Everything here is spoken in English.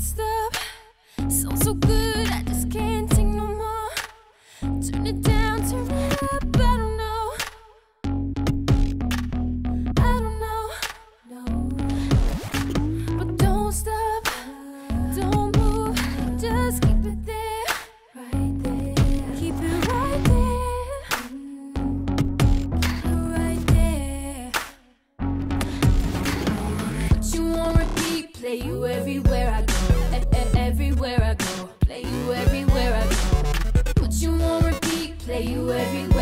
it stop. Sounds so good, I just can't take no more. Turn it down, turn it up, I don't know. I don't know, no. But don't stop, don't move, just keep it there, right there. Keep it right there, right there. You on repeat, play you everywhere I go, you everywhere.